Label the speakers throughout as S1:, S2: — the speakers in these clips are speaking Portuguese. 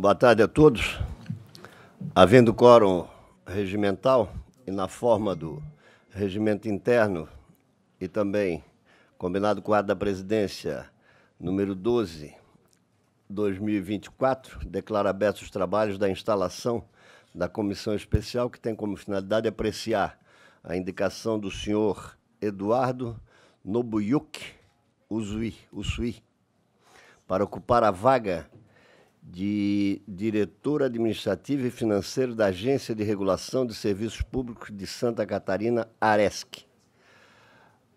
S1: Boa tarde a todos. Havendo quórum regimental e na forma do regimento interno e também combinado com a da presidência número 12, 2024, declaro abertos os trabalhos da instalação da comissão especial que tem como finalidade apreciar a indicação do senhor Eduardo Nobuyuki Usui, Usui para ocupar a vaga de diretor administrativo e financeiro da Agência de Regulação de Serviços Públicos de Santa Catarina, ARESC.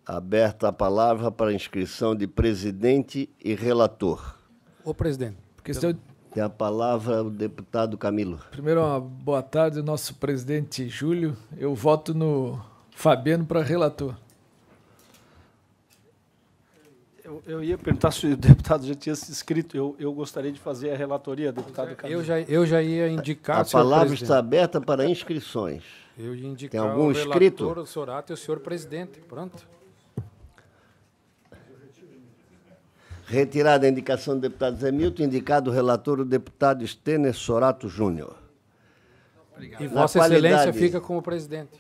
S1: Aberta a palavra para inscrição de presidente e relator.
S2: Ô, presidente, porque se eu...
S1: Tem a palavra o deputado Camilo.
S2: Primeiro, uma boa tarde, nosso presidente Júlio. Eu voto no Fabiano para relator.
S3: Eu, eu, ia perguntar se o deputado já tinha se inscrito. Eu, eu gostaria de fazer a relatoria, deputado Camilo.
S2: Eu já, eu já ia indicar.
S1: A palavra presidente. está aberta para inscrições.
S2: Eu ia indicar
S1: Tem algum
S2: o
S1: inscrito?
S2: relator, o senhor Ato e o senhor presidente. Pronto.
S1: Retirada a indicação do deputado Zé Milton, indicado o relator o deputado Stener Sorato Júnior.
S2: E Vossa Excelência fica como presidente.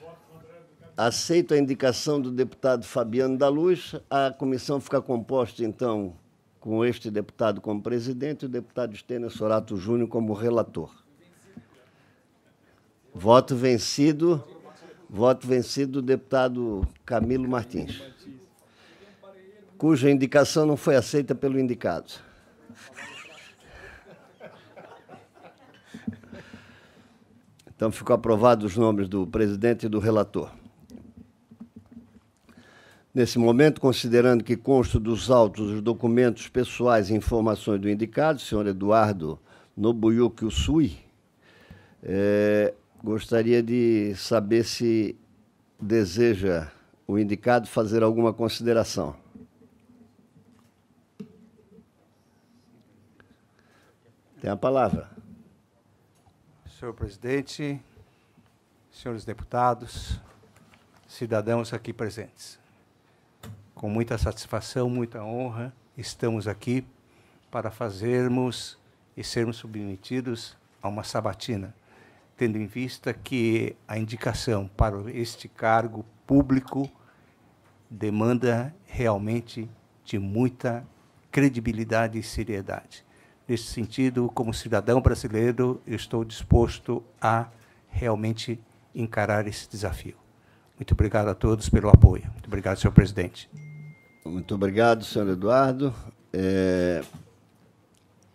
S1: Aceito a indicação do deputado Fabiano da Luz. A comissão fica composta, então, com este deputado como presidente e o deputado Stener Sorato Júnior como relator. Voto vencido. Voto vencido do deputado Camilo Martins cuja indicação não foi aceita pelo indicado. Então ficou aprovado os nomes do presidente e do relator. Nesse momento, considerando que consta dos autos os documentos pessoais e informações do indicado, senhor Eduardo Nobuyuki Usui, é, gostaria de saber se deseja o indicado fazer alguma consideração. Tem a palavra.
S4: Senhor presidente, senhores deputados, cidadãos aqui presentes. Com muita satisfação, muita honra, estamos aqui para fazermos e sermos submetidos a uma sabatina, tendo em vista que a indicação para este cargo público demanda realmente de muita credibilidade e seriedade. Nesse sentido, como cidadão brasileiro, eu estou disposto a realmente encarar esse desafio. Muito obrigado a todos pelo apoio. Muito obrigado, senhor presidente.
S1: Muito obrigado, senhor Eduardo. É,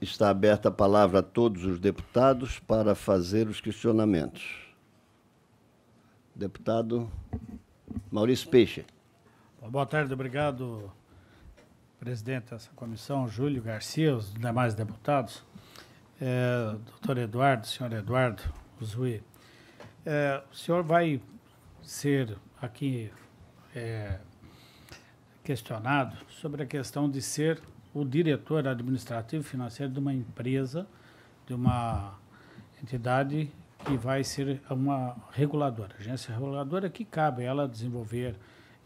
S1: está aberta a palavra a todos os deputados para fazer os questionamentos. Deputado Maurício Peixe.
S5: Boa tarde, obrigado, presidente dessa comissão, Júlio Garcia, os demais deputados, é, doutor Eduardo, senhor Eduardo Zui, é, o senhor vai ser aqui é, questionado sobre a questão de ser o diretor administrativo financeiro de uma empresa, de uma entidade que vai ser uma reguladora, agência reguladora que cabe ela desenvolver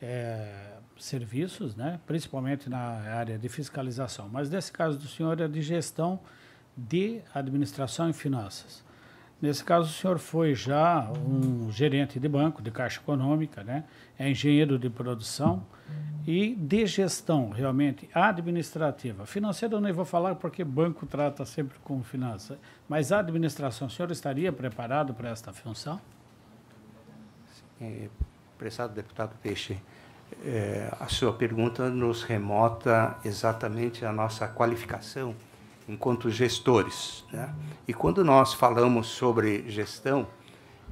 S5: é, serviços, né, principalmente na área de fiscalização. Mas nesse caso do senhor é de gestão de administração e finanças. Nesse caso, o senhor foi já um gerente de banco, de caixa econômica, né? é engenheiro de produção e de gestão, realmente, administrativa. Financeira eu nem vou falar porque banco trata sempre com finança, mas a administração, o senhor estaria preparado para esta função?
S4: Sim, prezado deputado Peixe, é, a sua pergunta nos remota exatamente a nossa qualificação enquanto gestores. Né? E quando nós falamos sobre gestão,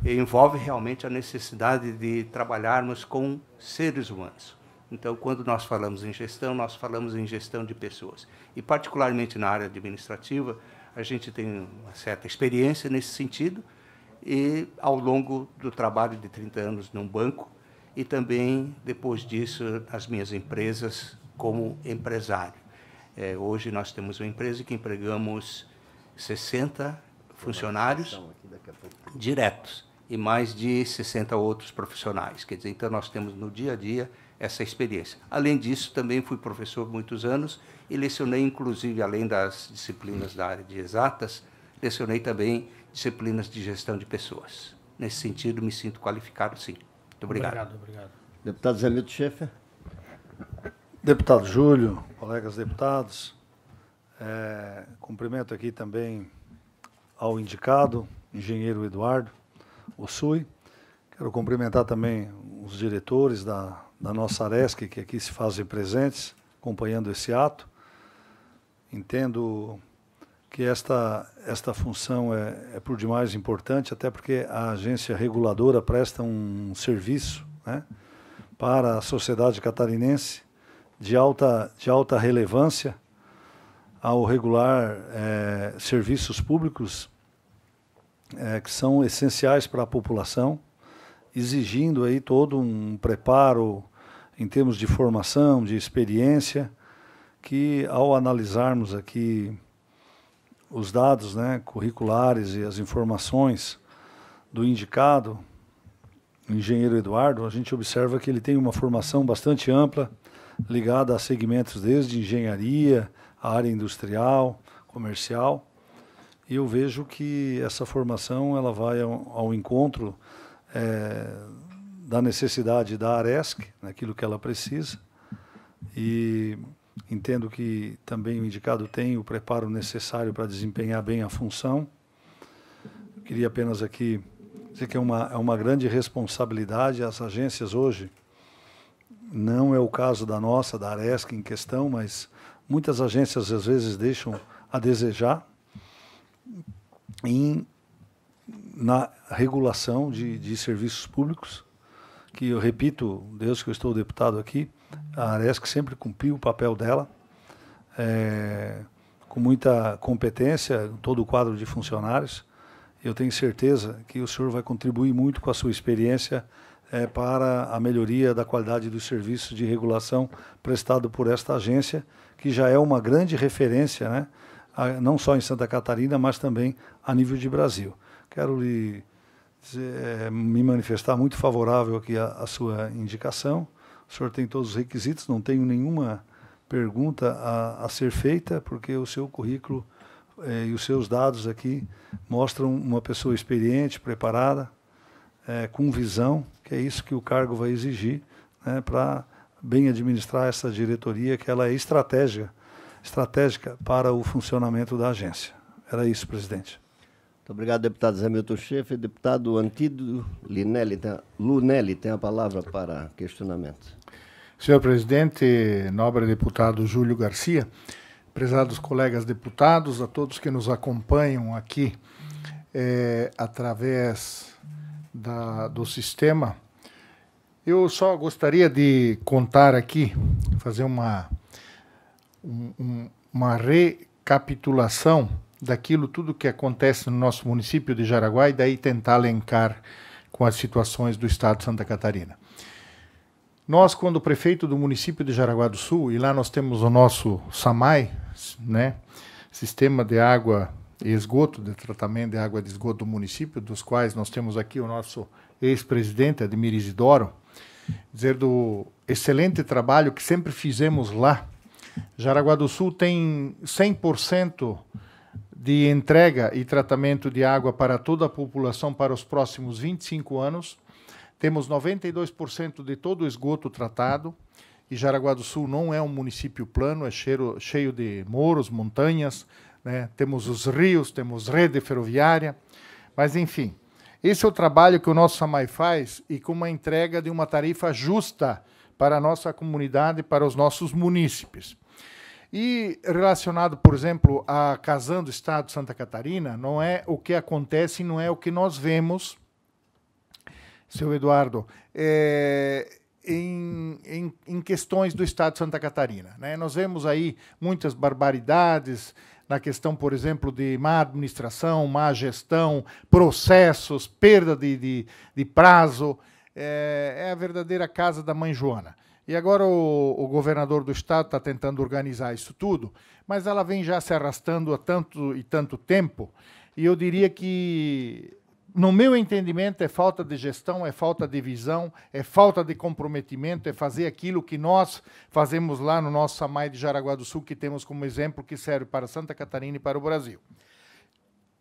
S4: envolve realmente a necessidade de trabalharmos com seres humanos. Então, quando nós falamos em gestão, nós falamos em gestão de pessoas. E, particularmente na área administrativa, a gente tem uma certa experiência nesse sentido, e ao longo do trabalho de 30 anos num banco, e também, depois disso, as minhas empresas como empresário. É, hoje nós temos uma empresa que empregamos 60 funcionários diretos e mais de 60 outros profissionais. Quer dizer, então nós temos no dia a dia essa experiência. Além disso, também fui professor muitos anos e lecionei, inclusive, além das disciplinas da área de exatas, lecionei também disciplinas de gestão de pessoas. Nesse sentido, me sinto qualificado, sim. Muito obrigado.
S5: Obrigado, obrigado.
S1: Deputado Zé Milton Schaeffer.
S6: Deputado Júlio, colegas deputados, é, cumprimento aqui também ao indicado, engenheiro Eduardo Ossui. Quero cumprimentar também os diretores da, da nossa ARESC, que aqui se fazem presentes, acompanhando esse ato. Entendo que esta, esta função é, é por demais importante, até porque a agência reguladora presta um serviço né, para a sociedade catarinense de alta, de alta relevância ao regular é, serviços públicos é, que são essenciais para a população, exigindo aí todo um preparo em termos de formação, de experiência, que ao analisarmos aqui os dados né, curriculares e as informações do indicado, o engenheiro Eduardo, a gente observa que ele tem uma formação bastante ampla, ligada a segmentos desde engenharia, área industrial, comercial. E eu vejo que essa formação ela vai ao, ao encontro é, da necessidade da ARESC, naquilo que ela precisa. E entendo que também o indicado tem o preparo necessário para desempenhar bem a função. Queria apenas aqui dizer que é uma, é uma grande responsabilidade as agências hoje. Não é o caso da nossa, da ARESC em questão, mas muitas agências às vezes deixam a desejar em, na regulação de, de serviços públicos, que eu repito, desde que eu estou deputado aqui, a Aresc sempre cumpriu o papel dela, é, com muita competência, todo o quadro de funcionários. Eu tenho certeza que o senhor vai contribuir muito com a sua experiência é, para a melhoria da qualidade dos serviços de regulação prestado por esta agência, que já é uma grande referência, né, não só em Santa Catarina, mas também a nível de Brasil. Quero lhe dizer, é, me manifestar muito favorável aqui à, sua indicação. O senhor tem todos os requisitos, não tenho nenhuma pergunta a, a ser feita, porque o seu currículo eh, e os seus dados aqui mostram uma pessoa experiente, preparada, eh, com visão, que é isso que o cargo vai exigir né, para bem administrar essa diretoria, que ela é estratégia, estratégica para o funcionamento da agência. Era isso, presidente.
S1: Muito obrigado, deputado Zé Milton Schaeffer. Deputado Antídio Linelli, tem, Lunelli tem a palavra para questionamento.
S7: Senhor presidente, nobre deputado Júlio Garcia, prezados colegas deputados, a todos que nos acompanham aqui é, através da, do sistema, eu só gostaria de contar aqui, fazer uma, um, uma recapitulação daquilo tudo que acontece no nosso município de Jaraguá e daí tentar elencar com as situações do estado de Santa Catarina. Nós, quando prefeito do município de Jaraguá do Sul, e lá nós temos o nosso SAMAI, né, Sistema de Água e Esgoto, de tratamento de água de esgoto do município, dos quais nós temos aqui o nosso ex-presidente, Admir Isidoro, dizer do excelente trabalho que sempre fizemos lá. Jaraguá do Sul tem 100% de entrega e tratamento de água para toda a população para os próximos 25 anos temos 92% de todo o esgoto tratado. E Jaraguá do Sul não é um município plano, é cheio, cheio de morros, montanhas. Né? Temos os rios, temos rede ferroviária. Mas, enfim, esse é o trabalho que o nosso SAMAI faz e com uma entrega de uma tarifa justa para a nossa comunidade, para os nossos munícipes. E relacionado, por exemplo, a Casando Estado de Santa Catarina, não é o que acontece, não é o que nós vemos seu Eduardo, é, em, em, em, questões do Estado de Santa Catarina. Né? Nós vemos aí muitas barbaridades na questão, por exemplo, de má administração, má gestão, processos, perda de, de, de prazo. É, é, a verdadeira casa da mãe Joana. E agora o, o governador do estado está tentando organizar isso tudo, mas ela vem já se arrastando há tanto e tanto tempo. E eu diria que no meu entendimento, é falta de gestão, é falta de visão, é falta de comprometimento, é fazer aquilo que nós fazemos lá no nosso SAMAI de Jaraguá do Sul, que temos como exemplo que serve para Santa Catarina e para o Brasil.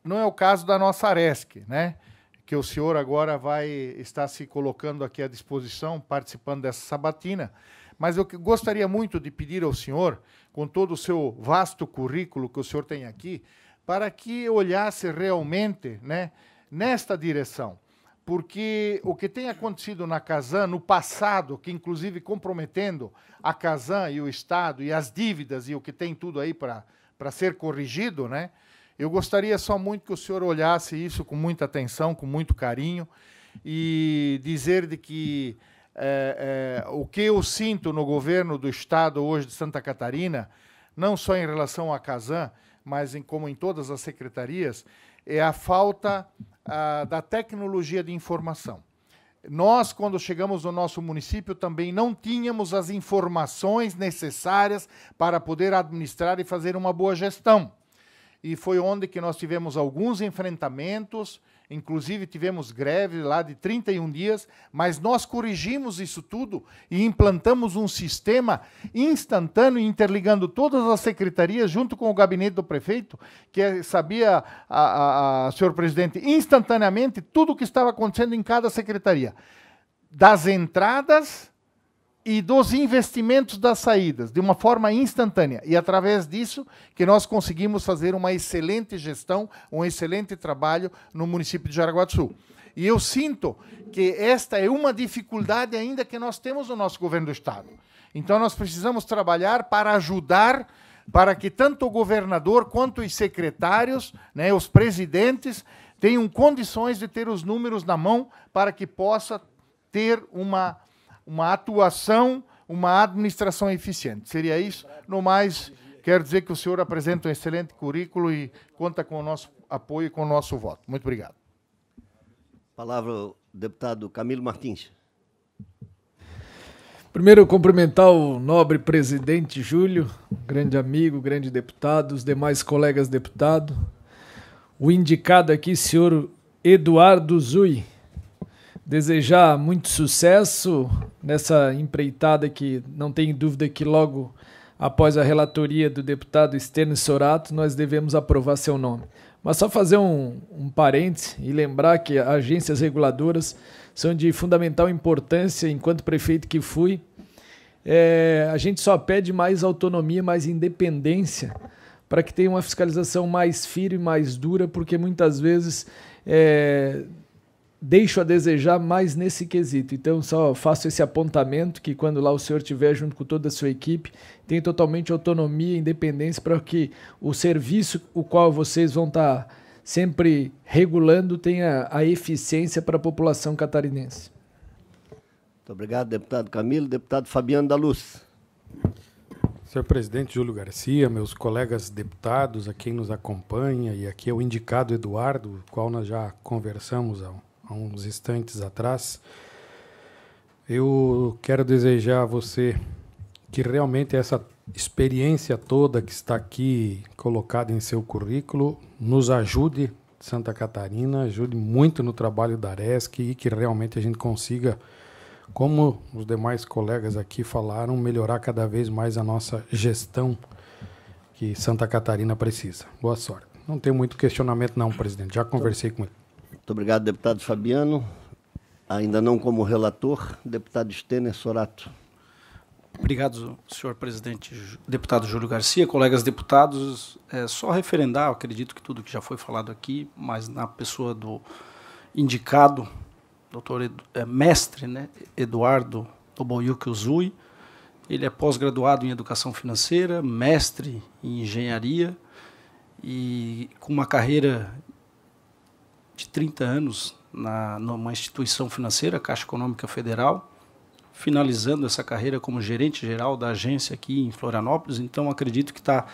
S7: Não é o caso da nossa Aresc, né? Que o senhor agora vai estar se colocando aqui à disposição, participando dessa sabatina. Mas eu gostaria muito de pedir ao senhor, com todo o seu vasto currículo que o senhor tem aqui, para que olhasse realmente né, nesta direção porque o que tem acontecido na Casan no passado, que inclusive comprometendo a Casan e o Estado e as dívidas e o que tem tudo aí para ser corrigido, né? Eu gostaria só muito que o senhor olhasse isso com muita atenção, com muito carinho e dizer de que é, é, o que eu sinto no governo do Estado hoje de Santa Catarina, não só em relação à Casan, mas em, como em todas as secretarias, é a falta ah, da tecnologia de informação. Nós, quando chegamos no nosso município, também não tínhamos as informações necessárias para poder administrar e fazer uma boa gestão. E foi onde que nós tivemos alguns enfrentamentos, Inclusive, tivemos greve lá de 31 dias, mas nós corrigimos isso tudo e implantamos um sistema instantâneo, interligando todas as secretarias junto com o gabinete do prefeito, que sabia, a, a, a, senhor presidente, instantaneamente tudo o que estava acontecendo em cada secretaria. Das entradas e dos investimentos das saídas, de uma forma instantânea. E através disso que nós conseguimos fazer uma excelente gestão, um excelente trabalho no município de Jaraguá do Sul. E eu sinto que esta é uma dificuldade ainda que nós temos no nosso governo do Estado. Então nós precisamos trabalhar para ajudar para que tanto o governador quanto os secretários, né, os presidentes, tenham condições de ter os números na mão para que possa ter uma uma atuação, uma administração eficiente. Seria isso? No mais, quero dizer que o senhor apresenta um excelente currículo e conta com o nosso apoio e com o nosso voto. Muito obrigado.
S1: Palavra o deputado Camilo Martins.
S2: Primeiro, cumprimentar o nobre presidente Júlio, grande amigo, grande deputado, os demais colegas deputados. O indicado aqui, senhor Eduardo Zui, desejar muito sucesso nessa empreitada que não tem dúvida que logo após a relatoria do deputado Estênio Sorato nós devemos aprovar seu nome. Mas só fazer um, um e lembrar que agências reguladoras são de fundamental importância enquanto prefeito que fui. É, a gente só pede mais autonomia, mais independência para que tenha uma fiscalização mais firme, mais dura, porque muitas vezes é, deixo a desejar mais nesse quesito. Então, só faço esse apontamento que quando lá o senhor estiver junto com toda a sua equipe, tem totalmente autonomia e independência para que o serviço o qual vocês vão estar tá sempre regulando tenha a eficiência para a população catarinense.
S1: Muito obrigado, deputado Camilo. Deputado Fabiano da Luz.
S8: Senhor presidente Júlio Garcia, meus colegas deputados, a quem nos acompanha, e aqui é o indicado Eduardo, qual nós já conversamos há há uns instantes atrás. Eu quero desejar a você que realmente essa experiência toda que está aqui colocada em seu currículo nos ajude, Santa Catarina, ajude muito no trabalho da ARESC e que realmente a gente consiga, como os demais colegas aqui falaram, melhorar cada vez mais a nossa gestão que Santa Catarina precisa. Boa sorte. Não tem muito questionamento não, presidente. Já conversei com ele.
S1: Muito obrigado, deputado Fabiano. Ainda não como relator, deputado Stener Sorato.
S3: Obrigado, senhor presidente, deputado Júlio Garcia, colegas deputados. É só referendar, acredito que tudo que já foi falado aqui, mas na pessoa do indicado, doutor é, mestre né, Eduardo Toboyuki Uzui. Ele é pós-graduado em educação financeira, mestre em engenharia e com uma carreira de 30 anos na, numa instituição financeira, Caixa Econômica Federal, finalizando essa carreira como gerente geral da agência aqui em Florianópolis. Então, acredito que está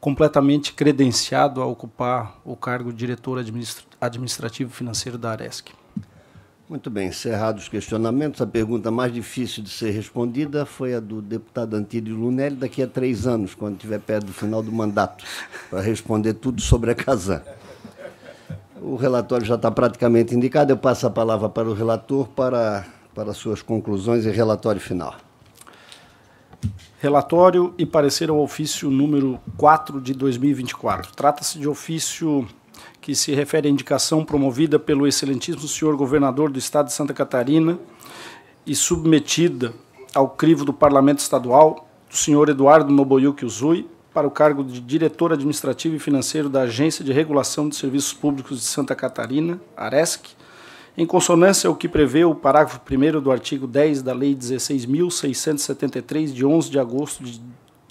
S3: completamente credenciado a ocupar o cargo de diretor administrativo financeiro da Aresc.
S1: Muito bem, encerrados os questionamentos, a pergunta mais difícil de ser respondida foi a do deputado Antídio Lunelli, daqui a três anos, quando estiver perto do final do mandato, para responder tudo sobre a Casan. O relatório já está praticamente indicado. Eu passo a palavra para o relator para, para suas conclusões e relatório final.
S3: Relatório e parecer ao ofício número 4 de 2024. Trata-se de ofício que se refere à indicação promovida pelo excelentíssimo senhor governador do estado de Santa Catarina e submetida ao crivo do Parlamento Estadual, do senhor Eduardo Noboyuki Uzui, para o cargo de diretor administrativo e financeiro da Agência de Regulação de Serviços Públicos de Santa Catarina, ARESC, em consonância ao que prevê o parágrafo 1 do artigo 10 da Lei 16.673, de 11 de agosto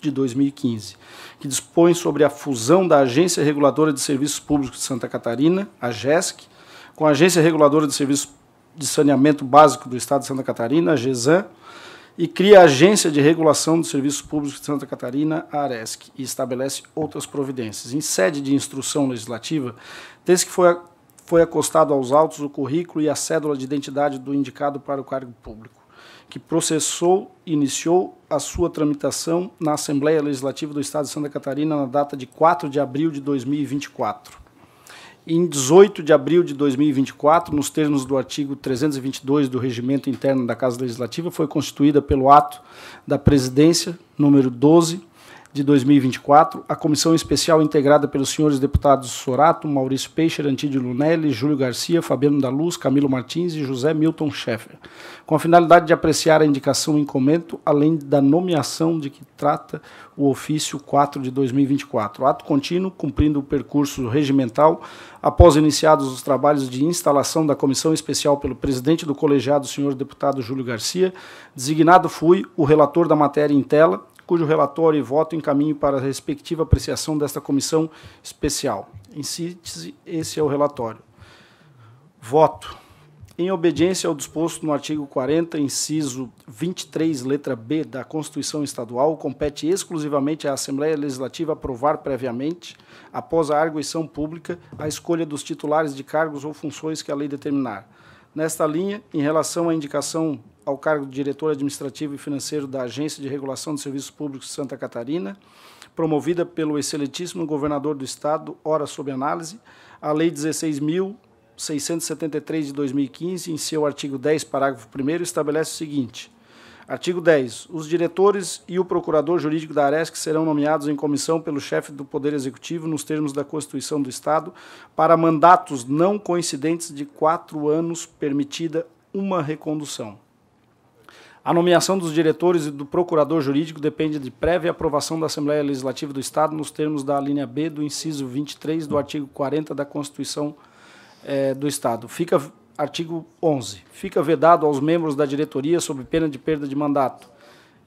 S3: de 2015, que dispõe sobre a fusão da Agência Reguladora de Serviços Públicos de Santa Catarina, a GESC, com a Agência Reguladora de Serviços de Saneamento Básico do Estado de Santa Catarina, a GESAN, e cria a Agência de Regulação dos Serviços Públicos de Santa Catarina, a ARESC, e estabelece outras providências. Em sede de instrução legislativa, desde que foi, foi acostado aos autos o currículo e a cédula de identidade do indicado para o cargo público, que processou e iniciou a sua tramitação na Assembleia Legislativa do Estado de Santa Catarina na data de 4 de abril de 2024 em 18 de abril de 2024, nos termos do artigo 322 do Regimento Interno da Casa Legislativa, foi constituída pelo ato da Presidência, número 12, de 2024, a comissão especial integrada pelos senhores deputados Sorato, Maurício Peixe, Antídio Lunelli, Júlio Garcia, Fabiano da Luz, Camilo Martins e José Milton Schaeffer, com a finalidade de apreciar a indicação em comento, além da nomeação de que trata o ofício 4 de 2024. Ato contínuo, cumprindo o percurso regimental, após iniciados os trabalhos de instalação da comissão especial pelo presidente do colegiado, senhor deputado Júlio Garcia, designado fui o relator da matéria em tela, cujo relatório e voto encaminho para a respectiva apreciação desta comissão especial. Em síntese, esse é o relatório. Voto. Em obediência ao disposto no artigo 40, inciso 23, letra B da Constituição Estadual, compete exclusivamente à Assembleia Legislativa aprovar previamente, após a arguição pública, a escolha dos titulares de cargos ou funções que a lei determinar. Nesta linha, em relação à indicação ao cargo de diretor administrativo e financeiro da Agência de Regulação de Serviços Públicos de Santa Catarina, promovida pelo excelentíssimo governador do Estado, ora sob análise, a Lei 16.000 673 de 2015, em seu artigo 10, parágrafo 1, estabelece o seguinte: Artigo 10. Os diretores e o procurador jurídico da Aresc serão nomeados em comissão pelo chefe do Poder Executivo nos termos da Constituição do Estado para mandatos não coincidentes de quatro anos, permitida uma recondução. A nomeação dos diretores e do procurador jurídico depende de prévia aprovação da Assembleia Legislativa do Estado nos termos da linha B do inciso 23 do artigo 40 da Constituição é, do Estado. Fica, artigo 11, fica vedado aos membros da diretoria, sob pena de perda de mandato,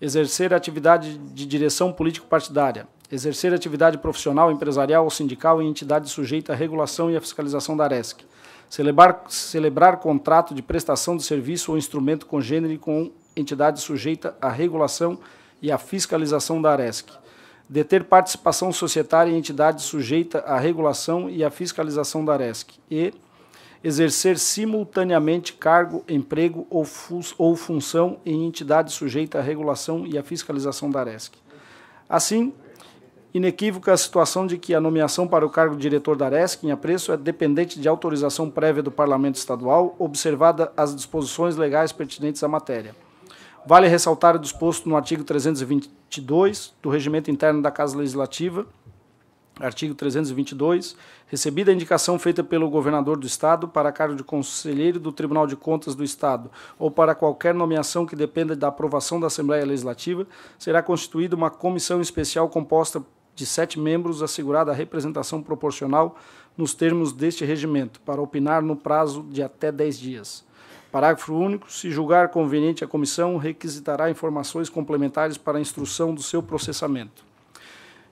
S3: exercer atividade de direção político-partidária, exercer atividade profissional, empresarial ou sindical em entidade sujeita à regulação e à fiscalização da ARESC, celebrar, celebrar contrato de prestação de serviço ou instrumento congênere com entidade sujeita à regulação e à fiscalização da ARESC, deter participação societária em entidade sujeita à regulação e à fiscalização da ARESC. E exercer simultaneamente cargo, emprego ou, ou função em entidade sujeita à regulação e à fiscalização da ARESC. Assim, inequívoca a situação de que a nomeação para o cargo de diretor da ARESC em apreço é dependente de autorização prévia do Parlamento Estadual, observada as disposições legais pertinentes à matéria. Vale ressaltar o disposto no artigo 322 do Regimento Interno da Casa Legislativa, artigo 322, recebida a indicação feita pelo governador do Estado para cargo de conselheiro do Tribunal de Contas do Estado ou para qualquer nomeação que dependa da aprovação da Assembleia Legislativa, será constituída uma comissão especial composta de sete membros, assegurada a representação proporcional nos termos deste regimento, para opinar no prazo de até dez dias. Parágrafo único. Se julgar conveniente a comissão, requisitará informações complementares para a instrução do seu processamento.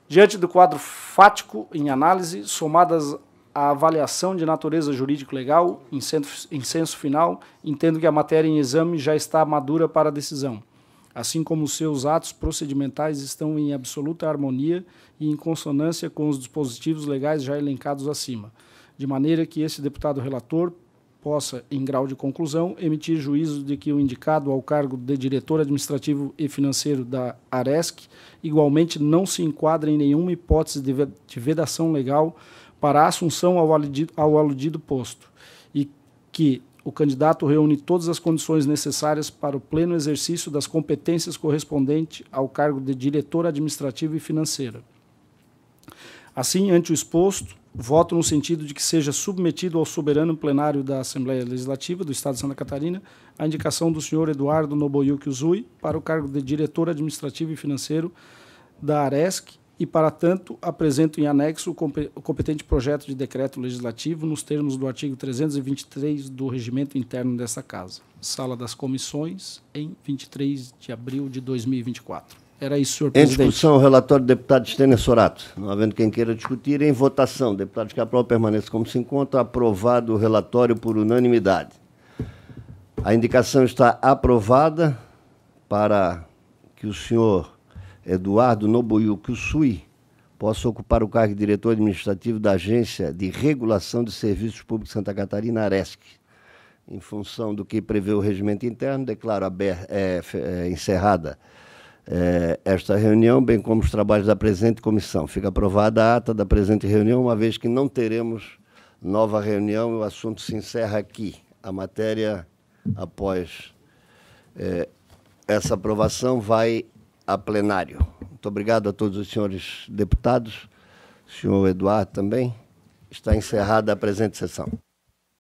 S3: Diante do quadro fático em análise, somadas à avaliação de natureza jurídico-legal, em senso final, entendo que a matéria em exame já está madura para decisão, assim como seus atos procedimentais estão em absoluta harmonia e em consonância com os dispositivos legais já elencados acima, de maneira que esse deputado relator possa, em grau de conclusão, emitir juízo de que o indicado ao cargo de diretor administrativo e financeiro da ARESC igualmente não se enquadra em nenhuma hipótese de vedação legal para a assunção ao aludido, ao aludido posto e que o candidato reúne todas as condições necessárias para o pleno exercício das competências correspondentes ao cargo de diretor administrativo e financeiro. Assim, ante o exposto, voto no sentido de que seja submetido ao soberano plenário da Assembleia Legislativa do Estado de Santa Catarina a indicação do senhor Eduardo Noboyuki Uzui para o cargo de diretor administrativo e financeiro da ARESC e, para tanto, apresento em anexo o competente projeto de decreto legislativo nos termos do artigo 323 do regimento interno dessa Casa. Sala das Comissões, em 23 de abril de 2024. Era isso, senhor presidente.
S1: Em discussão, o relatório do deputado Stênio Sorato. Não havendo quem queira discutir, em votação. Deputado Capral permanece como se encontra. Aprovado o relatório por unanimidade. A indicação está aprovada para que o senhor Eduardo Nobuyuki Usui possa ocupar o cargo de diretor administrativo da Agência de Regulação de Serviços Públicos Santa Catarina, ARESC. Em função do que prevê o regimento interno, declaro é, é, encerrada é, esta reunião, bem como os trabalhos da presente comissão. Fica aprovada a ata da presente reunião, uma vez que não teremos nova reunião, o assunto se encerra aqui. A matéria, após é, essa aprovação, vai a plenário. Muito obrigado a todos os senhores deputados, senhor Eduardo também. Está encerrada a presente sessão.